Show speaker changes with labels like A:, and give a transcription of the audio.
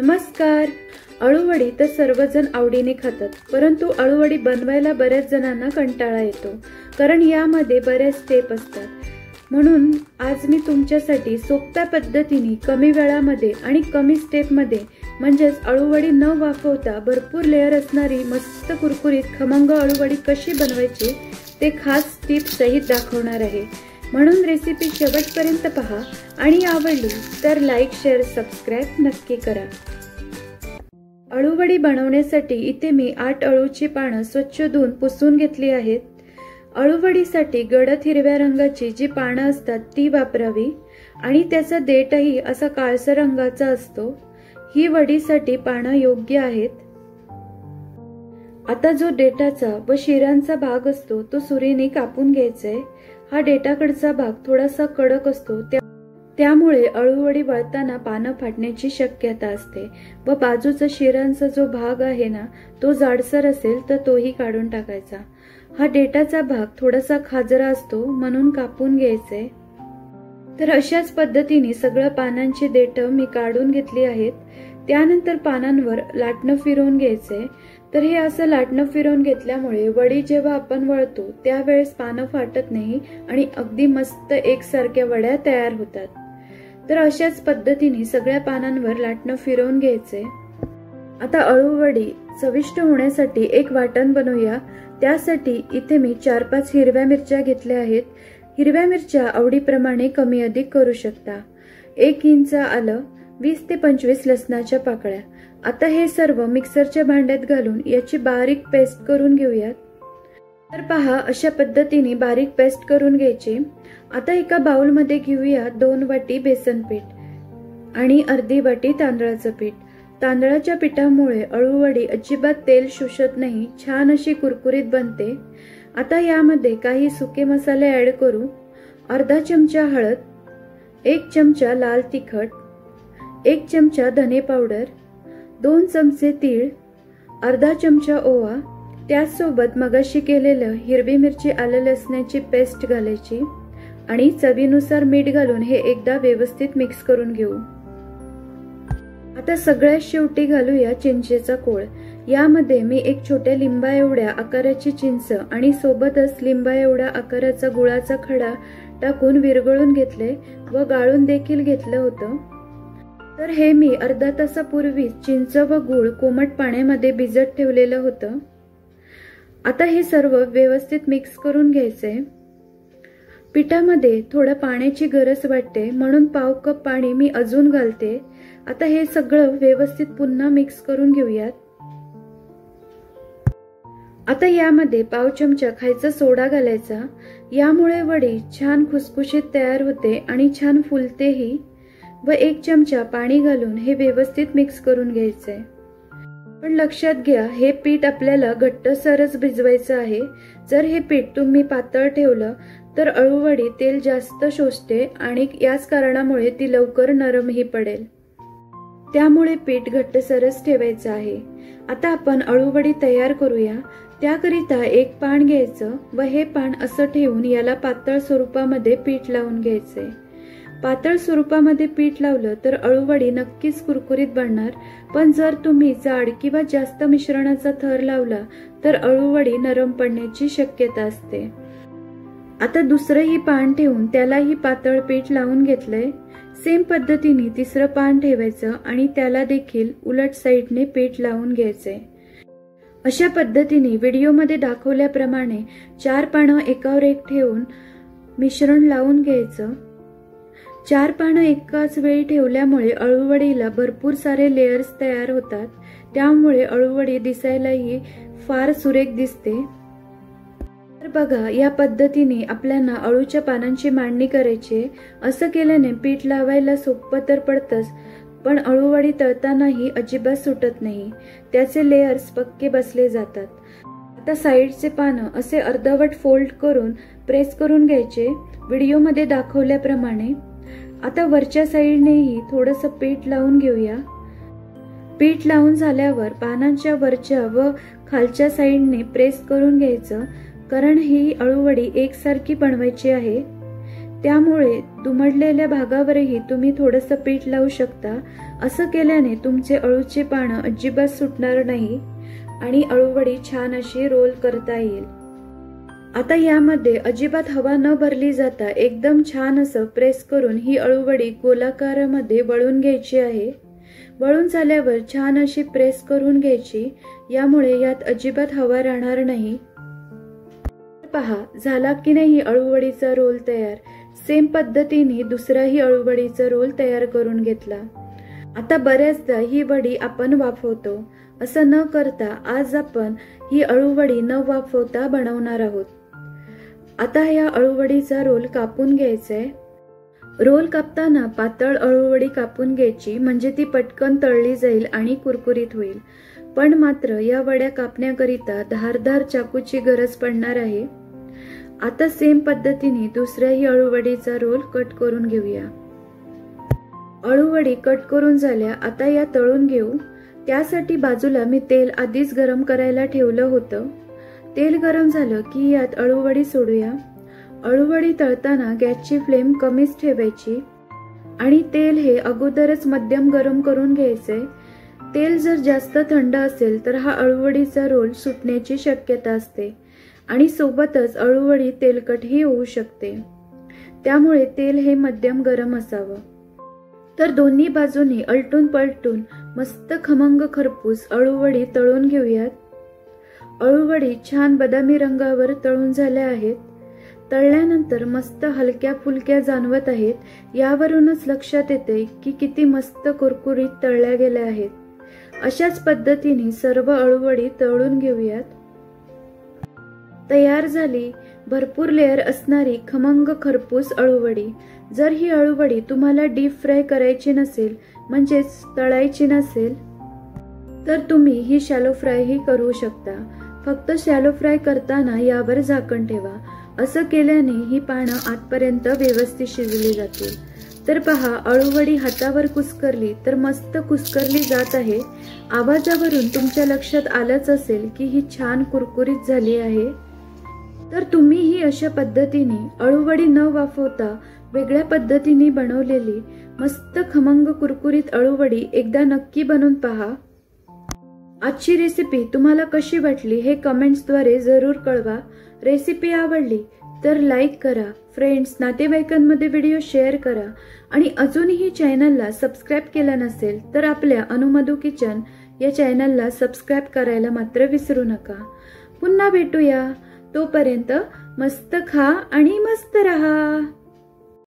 A: नमस्कार. अळूवडी तर सर्वजण आवडीने खातात परंतु अळूवडी बनवायला बऱ्याच जणांना कंटाळा येतो कारण यामध्ये बऱ्याच स्टेप असतात. म्हणून आज मी तुमच्यासाठी सोप्या पद्धतीने कमी वेळामध्ये आणि कमी स्टेपमध्ये म्हणजेच अळूवडी न वाफवता भरपूर लेअर असणारी मस्त कुरकुरीत खमंग अळूवडी कशी बनवायची ते खास टिप सहित दाखवणार आहे. म्हणून रेसिपी शेवटपर्यंत पहा आणि आवडली तर लाईक शेअर सबस्क्राईब नक्की करा. अळूवडी बनवण्यासाठी इथे मी आठ अळूची पानं स्वच्छ धुवून पुसून घेतली आहेत. अळूवडीसाठी गडद हिरव्या रंगाची जी पानं असतात ती वापरावी आणि त्याचा देठही असा काळसर रंगाचा असतो. ही वडीसाठी पानं योग्य आहेत. आता जो देठाचा व शिरांचा भाग असतो तो सुरीने कापून घ्यायचा आहे हा डेटाकडचा भाग थोडासा कडक असतो त्यामुळे अळूवडी वळताना पानं फाटण्याची शक्यता असते व बाजूचा शिरांचा जो भाग आहे ना तो जाडसर असेल तर तोही काढून टाकायचा. हा डेटाचा भाग थोडासा खाजरा असतो म्हणून कापून घ्यायचे. तर अशाच पद्धतीने सगळं पानांची देठ मी काढून घेतली आहेत. त्यानंतर पानांवर लाटणं फिरवून घ्यायचे. तर हे असं लाटणं फिरवून घेतल्यामुळे वडी जेव्हा आपण वळतो त्यावेळेस पानं फाटत नाही आणि अगदी मस्त एकसारख्या वड्या तयार होतात. तर अशाच पद्धतीने सगळ्या पानांवर लाटणं फिरवून घ्यायचे. आता अळूवडी चविष्ट होण्यासाठी एक वाटण बनवूया. त्यासाठी इथे मी चार पाच हिरव्या मिरच्या घेतल्या आहेत. हिरव्या मिरच्या आवडीप्रमाणे कमी अधिक करू शकता. एक इंच आलं. वीस ते पंचवीस लसणाच्या पाकळ्या. आता हे सर्व मिक्सरच्या भांड्यात घालून याची बारीक पेस्ट करून घेऊयात. तर पहा अशा पद्धतीने बारीक पेस्ट करून घ्यायची. आता एका बाउलमध्ये घेऊया दोन वाटी बेसन पीठ आणि अर्धी वाटी तांदळाचं पीठ. तांदळाच्या पिठामुळे अळूवडी अजिबात तेल शोषत नाही छान अशी कुरकुरीत बनते. आता यामध्ये काही सुके मसाले ऍड करू. अर्धा चमचा हळद एक चमचा लाल तिखट एक चमचा धने पावडर दोन चमचे तीळ अर्धा चमचा ओवा त्याचसोबत मगाशी केलेलं हिरवी मिरची आलं लसण्याची पेस्ट घालायची आणि चवीनुसार मीठ घालून हे एकदा व्यवस्थित मिक्स करून घेऊ. आता सगळ्यात शेवटी घालूया चिंचेचा कोळ. यामध्ये मी एक छोट्या लिंबा एवढ्या आकाराची चिंच आणि सोबतच लिंबा एवढ्या आकाराचा गुळाचा खडा टाकून विरघळून घेतले व गाळून देखील घेतलं होतं. तर हे मी अर्धा तासापूर्वीच चिंच व गुळ कोमट पाण्यामध्ये भिजत ठेवलेलं होतं. आता हे सर्व व्यवस्थित मिक्स करून घ्यायचंय पिठामध्ये थोडं पाण्याची गरज वाटते म्हणून पाव कप पाणी मी अजून घालते. आता हे सगळं व्यवस्थित पुन्हा मिक्स करून घेऊयात. आता यामध्ये पाव चमचा खायचा सोडा घालायचा. यामुळे वडी छान खुसखुशीत तयार होते आणि छान फुलतेही. व एक चमचा पाणी घालून हे व्यवस्थित मिक्स करून घ्यायचंय पण लक्षात घ्या हे पीठ आपल्याला घट्टसरच भिजवायचं आहे. जर हे पीठ तुम्ही पातळ ठेवलं तर अळूवडी तेल जास्त शोषते आणि याच कारणामुळे ती लवकर नरमही पडेल. त्यामुळे पीठ घट्टसरच ठेवायचं आहे. आता आपण अळूवडी तयार करूया. त्याकरिता एक पान घ्यायचं व हे पान असं ठेवून याला पातळ स्वरूपामध्ये पीठ लावून घ्यायचंय पातळ स्वरूपामध्ये पीठ लावलं तर अळूवडी नक्कीच कुरकुरीत बनणार. पण जर तुम्ही जाड किंवा जास्त मिश्रणाचा थर लावला तर अळूवडी नरम पडण्याची शक्यता असते. आता दुसरंही पान ठेवून त्यालाही पातळ पीठ लावून घेतलंय. सेम पद्धतीने तिसरं पान ठेवायचं आणि त्याला देखील उलट साईडने पीठ लावून घ्यायचंय. अशा पद्धतीने व्हिडिओमध्ये दाखवल्याप्रमाणे चार पानं एकावर एक ठेवून मिश्रण लावून घ्यायचं. चार पानं एकाच वेळी ठेवल्यामुळे अळूवडीला भरपूर सारे लेयर्स तयार होतात. त्यामुळे अळूवडी दिसायलाही फार सुरेख दिसते. तर बघा या पद्धतीने आपल्याला अळूच्या पानांची मांडणी करायची असं केल्याने पीठ लावायला सोपं तर पडतंच पण अळूवडी तळतानाही अजिबात सुटत नाही. त्याचे लेयर्स पक्के बसले जातात. आता साईडचे पानं असे अर्धवट फोल्ड करून प्रेस करून घ्यायचे. व्हिडिओमध्ये दाखवल्याप्रमाणे. आता वरच्या साईडनेही थोडंसं पीठ लावून घेऊया. पीठ लावून झाल्यावर पानांच्या वरच्या व खालच्या साईडने प्रेस करून घ्यायचं कारण ही अळूवडी एकसारखी बनवायची आहे. त्यामुळे दुमडलेल्या भागावरही तुम्ही थोडंसं पीठ लावू शकता. असं केल्याने तुमचे अळूचे पानं अजिबात सुटणार नाही आणि अळूवडी छान अशी रोल करता येईल. आता यामध्ये अजिबात हवा न भरली जाता एकदम छान असं प्रेस करून ही अळूवडी गोलाकारामध्ये वळून घ्यायची आहे. वळून झाल्यावर छान अशी प्रेस करून घ्यायची यामुळे यात अजिबात हवा राहणार नाही. पहा झाला की नाही अळूवडीचा रोल तयार? सेम पद्धतीने दुसराही अळूवडीचा रोल तयार करून घेतला. आता बऱ्याचदा ही वडी आपण वाफवतो. असं न करता आज आपण ही अळूवडी न वाफवता बनवणार आहोत. आता या अळूवडीचा रोल कापून घ्यायचा. आहे रोल कापताना पातळ अळूवडी कापून घ्यायची म्हणजे ती पटकन तळली जाईल आणि कुरकुरीत होईल. पण मात्र या वड्या कापण्याकरिता धारधार चाकूची गरज पडणार आहे. आता सेम पद्धतीने दुसऱ्याही अळूवडीचा रोल कट करून घेऊया. अळूवडी कट करून झाल्या आता या तळून घेऊ. त्यासाठी बाजूला मी तेल आधीच गरम करायला ठेवलं होतं. तेल गरम झालं की यात अळूवडी सोडूया. अळूवडी तळताना गॅसची फ्लेम कमीच ठेवायची. आणि तेल हे अगोदरच मध्यम गरम करून घ्यायचंय. तेल जर जास्त थंड असेल तर हा अळूवडीचा रोल सुटण्याची शक्यता असते. आणि सोबतच अळूवडी तेलकटही होऊ शकते. त्यामुळे तेल हे मध्यम गरम असावं. तर दोन्ही बाजूनी अलटून पलटून मस्त खमंग खरपूस अळूवडी तळून घेऊयात. अळूवडी छान बदामी रंगावर तळून झाल्या आहेत. तळल्यानंतर मस्त हलक्या फुलक्या जाणवत आहेत. यावरूनच लक्षात येते की किती मस्त कुरकुरीत तळल्या गेल्या आहेत. अशाच पद्धतीने सर्व अळूवडी तळून घेऊयात. तयार झाली भरपूर लेअर असणारी खमंग खरपूस अळूवडी. जर ही अळूवडी तुम्हाला डीप फ्राय करायची नसेल म्हणजेच तळायची नसेल तर तुम्ही ही शॅलो फ्रायही करू शकता. फक्त शॅलो फ्राय करताना यावर झाकण ठेवा. असं केल्याने ही पानं आतपर्यंत व्यवस्थित शिजली जातील तर पहा अळूवडी हातावर कुस्करली तर मस्त कुस्करली जात आहे. आवाजावरून तुमच्या लक्षात आलंच असेल की ही छान कुरकुरीत झाली आहे. तर तुम्ही ही अशा पद्धतीने अळूवडी न वाफवता वेगळ्या पद्धतीने बनवलेली मस्त खमंग कुरकुरीत अळूवडी एकदा नक्की बनवून पहा. आजची रेसिपी तुम्हाला कशी वाटली हे कमेंट्सद्वारे जरूर कळवा. रेसिपी आवडली तर लाईक करा. फ्रेंड्स नातेवाईकांमध्ये व्हिडिओ शेअर करा. आणि अजूनही चॅनलला सबस्क्राईब केला नसेल तर आपल्या अनुमधू किचन या चॅनलला सबस्क्राईब करायला मात्र विसरू नका. पुन्हा भेटूया. तोपर्यंत मस्त खा आणि मस्त रहा.